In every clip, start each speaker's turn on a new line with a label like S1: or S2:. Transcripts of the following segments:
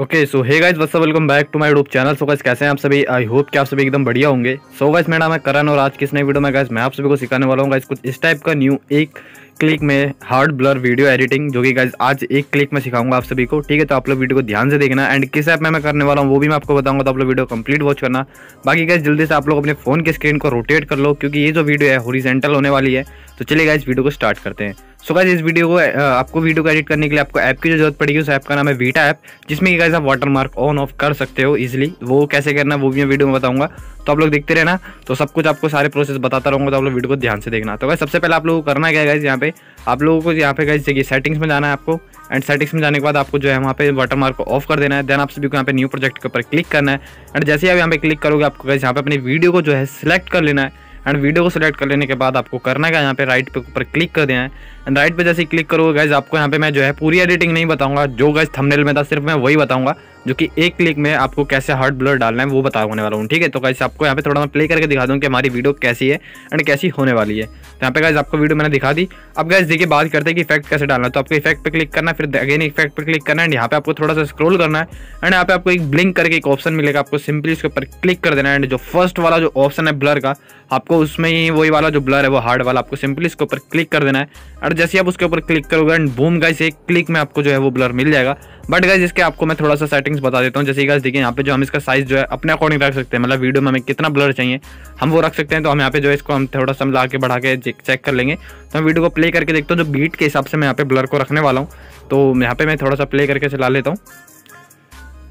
S1: Okay so hey guys what's welcome back to my YouTube channel so guys कैसे हैं आप सभी? I hope कि आप सभी एकदम बढ़िया होंगे। सो गाइस मेरा नाम है करण और आज किस नई वीडियो में गाइस मैं आप सभी को सिखाने वाला हूँ गाइस कुछ इस टाइप का न्यू एक क्लिक में हार्ड ब्लर वीडियो एडिटिंग जो कि गाइस आज एक क्लिक में सिखाऊँगा आप सभी को, ठीक है? तो आप लोग वीडियो को ध्यान से देखना एंड किस ऐप में मैं करने वाला हूँ, वो भी मैं आपको बताऊँगा तो आप लोग वीडियो कंप्लीट वॉच करना। बाकी गाइस जल्दी से आप लोग अपने फ़ोन के स्क्रीन को रोटेट कर लो, क्योंकि ये जो वीडियो है होरिजेंटल होने वाली है। तो चलिए गाइस वीडियो को स्टार्ट करते हैं। सो गाइस इस वीडियो को आपको वीडियो को एडिट करने के लिए आपको ऐप की जो ज़रूरत पड़ेगी, उस ऐप का नाम है वीटा ऐप जिसमें कि गाइस आप वाटर मार्क ऑन ऑफ़ कर सकते हो इजिली वो कैसे करना वो भी मैं वीडियो में बताऊँगा। तो आप लोग देखते रहना। तो सब कुछ आपको सारे प्रोसेस बताता रहूँगा तो आप लोग वीडियो को ध्यान से देखना। तो गाइस सबसे पहले आप लोगों को करना क्या है गाइस यहाँ पे? आप लोगों को यहाँ पे गाइस देखिए सेटिंग्स में जाना है आपको। एंड सेटिंग्स में जाने के बाद आपको जो है वहाँ पे वाटर मार्क को ऑफ़ कर देना है। देन आप सभी को यहाँ पे न्यू प्रोजेक्ट के ऊपर क्लिक करना है। एंड जैसे ही आप यहाँ पे क्लिक करोगे, आपको गाइस यहाँ पे अपनी वीडियो को जो है सिलेक्ट कर लेना है। एंड वीडियो को सिलेक्ट कर लेने के बाद आपको करना है, यहाँ पे राइट पे ऊपर क्लिक कर देना है। एंड राइट पे जैसे क्लिक करोगे गाइज़ आपको यहाँ पे मैं जो है पूरी एडिटिंग नहीं बताऊँगा। जो गाइज़ थंबनेल में था, सिर्फ़ मैं वही बताऊँगा, जो कि एक क्लिक में आपको कैसे हार्ड ब्लर डालना है, वो बता होने वाला हूँ, ठीक है? तो गाइज़ आपको यहाँ पे थोड़ा मैं प्ले करके दिखा दूँ कि हमारी वीडियो कैसी है एंड कैसी होने वाली है। तो यहाँ पे गाइज़ आपको वीडियो मैंने दिखा दी। अब गाइज़ देखिए, बात करते हैं कि इफ़ेक्ट कैसे डालना है। तो आपको इफ़ेक्ट पे क्लिक करना फिर अगेन इफ़ेक्ट पे क्लिक करना है एंड यहाँ पे आपको थोड़ा सा स्क्रोल करना है एंड यहाँ पे आपको एक ब्लिंक करके एक ऑप्शन मिलेगा, आपको सिंपली उसके ऊपर क्लिक कर देना है एंड जो फ़र्स्ट वाला जो ऑप्शन है ब्लर का, आपको उसमें ही वही वाला जो ब्लर है, वो हार्ड वाला, आपको सिंपली इसके ऊपर क्लिक कर देना है और जैसे आप उसके ऊपर क्लिक करोगे एंड बूम गाइस एक क्लिक में आपको जो है वो ब्लर मिल जाएगा। बट गाइस इसके आपको मैं थोड़ा सा सेटिंग्स बता देता हूँ। जैसे गाइस देखिए, यहाँ पे जो हम इसका साइज़ जो है, अपने अकॉर्डिंग रख सकते हैं। मतलब वीडियो में हमें कितना ब्लर चाहिए, हम वो रख सकते हैं। तो हम यहाँ पे जो है, इसको हम थोड़ा सा मिला के बढ़ा के चेक कर लेंगे। तो मैं वीडियो को प्ले करके देखता हूँ। जो बीट के हिसाब से मैं यहाँ पे ब्लर को रखने वाला हूँ। तो यहाँ पे मैं थोड़ा सा प्ले करके चला लेता हूँ।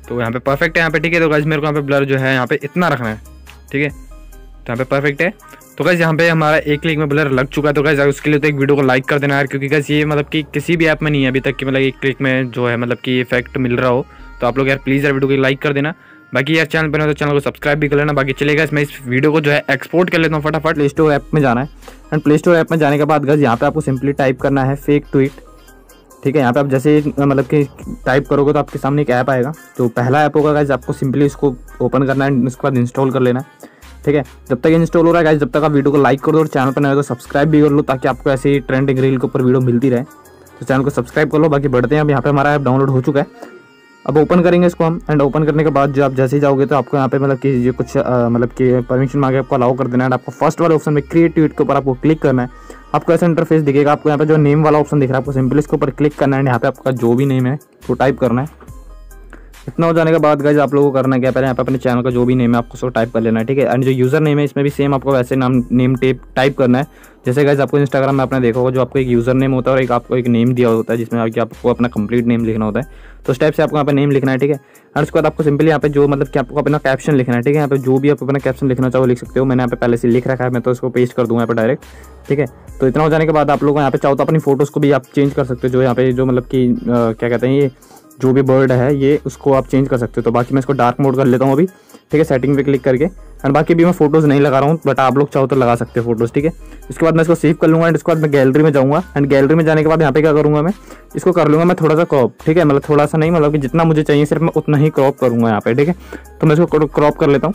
S1: तो यहाँ पे परफेक्ट है यहाँ पे, ठीक है? तो गाइज़ मेरे को यहाँ पे ब्लर जो है, यहाँ पे इतना रखना है। ठीक है? तो यहाँ पे परफेक्ट है। तो गैस यहाँ पे हमारा एक क्लिक में ब्लर लग चुका है। तो गैस उसके लिए तो एक वीडियो को लाइक कर देना यार, क्योंकि गैस ये मतलब कि किसी भी ऐप में नहीं है अभी तक कि मतलब एक क्लिक में जो है मतलब कि इफ़ेक्ट मिल रहा हो। तो आप लोग यार प्लीज़ यार वीडियो को लाइक कर देना। बाकी यार चैनल पर ना तो चैनल को सब्सक्राइब भी कर लेना। बाकी चलेगा मैं इस वीडियो को जो है एक्सपोर्ट कर लेता हूँ फटाफट। प्ले स्टोर ऐप में जाना है। एंड प्ले स्टोर ऐप में जाने के बाद गैस यहाँ पे आपको सिंपली टाइप करना है फेक ट्वीट ठीक है, यहाँ पे आप जैसे मतलब कि टाइप करोगे तो आपके सामने एक ऐप आएगा। तो पहला ऐप होगा गाइज़ आपको सिंपली इसको ओपन करना है। उसके बाद इंस्टॉल कर लेना है। ठीक है? जब तक इंस्टॉल हो रहा है गाइज़ जब तक आप वीडियो को लाइक कर दो और चैनल पर नए तो सब्सक्राइब भी कर लो ताकि आपको ऐसी ट्रेंडिंग रील के ऊपर वीडियो मिलती रहे। तो चैनल को सब्सक्राइब कर लो। बाकी बढ़ते हैं। अब यहाँ पे हमारा ऐप डाउनलोड हो चुका है। अब ओपन करेंगे इसको हम। एंड ओपन करने के बाद जो आप जैसे ही जाओगे तो आपको यहाँ पे मतलब कि ये कुछ मतलब कि परमिशन मांगे, आपको अलाउ कर देना है। आपको फ़र्स्ट वाले ऑप्शन में क्रिएट ट्वीट के ऊपर आपको क्लिक करना है। आपको ऐसा इंटरफेस दिखेगा। आपको यहाँ पे जो नेम वाला ऑप्शन दिख रहा है, आपको सिंपली इसके ऊपर क्लिक करना है। यहाँ पे आपका जो भी नेम है, वो टाइप करना है। इतना हो जाने के बाद गाइज़ आप लोगों को करना क्या पहले यहाँ पे अपने चैनल का जो भी नेम है, आपको उसको टाइप कर लेना है, ठीक है? एंड जो यूज़र नेम है, इसमें भी सेम आपको वैसे नाम नेम टेप टाइप करना है। जैसे गाइज़ आपको इंस्टाग्राम में आपने देखा होगा, जो आपको एक यूज़र नेम होता है और एक आपको एक नेम दिया होता है, जिसमें आपकी आपको अपना कंप्लीट नेम लिखना होता है। तो उस टाइप से आपको यहाँ पे नेम लिखना है, ठीक है? और उसके बाद आपको सिंपली यहाँ पे जो मतलब कि आपको अपना कैप्शन लिखना है, ठीक है? यहाँ पे जो भी आप अपना कैप्शन लिखना चाहो लिख सकते हो। मैंने यहाँ पे पहले से लिख रखा है, मैं तो इसको पेस्ट कर दूँगा यहाँ पे डायरेक्ट ठीक है? तो इतना हो जाने के बाद आप लोग यहाँ पे चाहो तो अपनी फ़ोटोज़ को भी आप चेंज कर सकते हो, जो यहाँ पे जो मतलब कि क्या कहते हैं ये जो भी बर्ड है, ये उसको आप चेंज कर सकते हो। तो बाकी मैं इसको डार्क मोड कर लेता हूँ अभी। ठीक है सेटिंग पे क्लिक करके। एंड बाकी भी मैं फ़ोटोज़ नहीं लगा रहा हूँ बट आप लोग चाहो तो लगा सकते हो फ़ोटोज़ ठीक है? इसके बाद मैं इसको सेव कर लूँगा एंड इसके बाद मैं गैलरी में जाऊँगा। एंड गैलरी में जाने के बाद यहाँ पे क्या करूँगा मैं? इसको कर लूँगा मैं थोड़ा सा क्रॉप ठीक है? मतलब थोड़ा सा नहीं मतलब कि जितना मुझे चाहिए सिर्फ़ मैं उतना ही क्रॉप करूँगा यहाँ पे, ठीक है? तो मैं इसको क्रॉप कर लेता हूँ।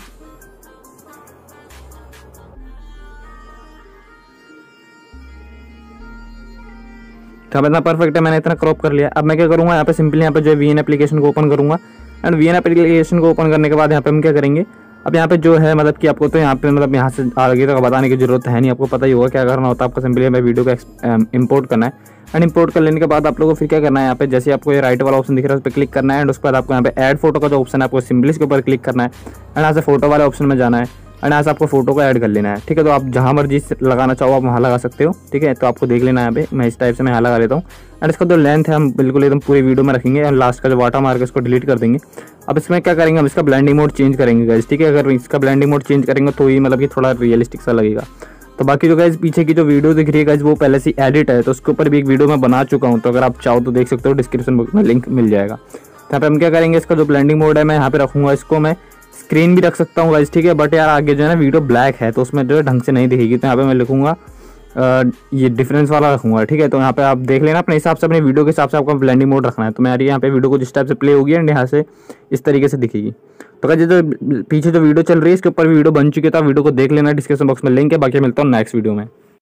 S1: तो अब इतना परफेक्ट है, मैंने इतना क्रॉप कर लिया। अब मैं क्या करूँगा, यहाँ पे सिंपली यहाँ पे जो है वी एप्लीकेशन को ओपन करूँगा। एंड वी एप्लीकेशन को ओपन करने के बाद यहाँ पे हम क्या करेंगे? अब यहाँ पे जो है मतलब कि आपको तो यहाँ पे मतलब यहाँ से आगे तक बताने की ज़रूरत है नहीं, आपको पता ही होगा क्या करना होता है। आपको सिंपली हमें वीडियो को इंपोर्ट करना है। एंड इंपोर्ट कर लेने के बाद आप लोगों को फिर क्या करना है यहाँ पे, जैसे आपको ये राइट वाला ऑप्शन दिख रहा है, उस पर क्लिक करना है। एंड उसके बाद आपको यहाँ पे ऐड फ़ोटो का जो ऑप्शन है, आपको सिंपली इसके ऊपर क्लिक करना है। एंड यहाँ से फ़ोटो वाले ऑप्शन में जाना है। एंड यहाँ से आपको फ़ोटो को ऐड कर लेना है, ठीक है? तो आप जहाँ मर्ज़ी लगाना चाहो, आप वहाँ लगा सकते हो, ठीक है? तो आपको देख लेना है यहाँ पे। मैं इस टाइप से मैं यहाँ लगा लेता हूँ। एंड इसका जो लेंथ है, हम बिल्कुल एकदम पूरी वीडियो में रखेंगे एंड लास्ट का जो वाटर मार्क उसको डिलीट कर देंगे। अब इसमें क्या करेंगे? हम इसका ब्लैंडिंग मोड चेंज करेंगे गाइज़ ठीक है? अगर इसका ब्लैंडिंग मोड चेंज करेंगे तो ही मतलब कि थोड़ा रियलिस्टिक सा लगेगा। तो बाकी जो गाइज़ पीछे की जो वीडियो दिख रही है गाइज़ वो पहले से एडिट है तो उसके ऊपर भी एक वीडियो मैं बना चुका हूँ। तो अगर आप चाहो तो देख सकते हो डिस्क्रिप्शन बॉक्स में लिंक मिल जाएगा। तो यहाँ पे हम क्या करेंगे? इसका जो ब्लैंडिंग मोड है, मैं यहाँ पे रखूँगा इसको मैं। स्क्रीन भी रख सकता हूँ गाइज़ ठीक है? बट यार, आगे जो है ना वीडियो ब्लैक है तो उसमें जो है ढंग से नहीं दिखेगी तो यहाँ पे मैं लिखूँगा ये डिफरेंस वाला रखूँगा, ठीक है? तो यहाँ पे आप देख लेना, अपने हिसाब से, अपने वीडियो के हिसाब से आपको ब्लेंडिंग मोड रखना है। तो मैं यार, यहाँ पे वीडियो को जिस टाइप से प्ले होगी एंड यहाँ से इस तरीके से दिखेगी। तो क्या जो पीछे जो वीडियो चल रही है, इसके ऊपर वीडियो बन चुकी है तो वीडियो को देख लेना डिस्क्रिप्शन बॉक्स में लिंक है, बाकी मिलता हूँ नेक्स्ट वीडियो में।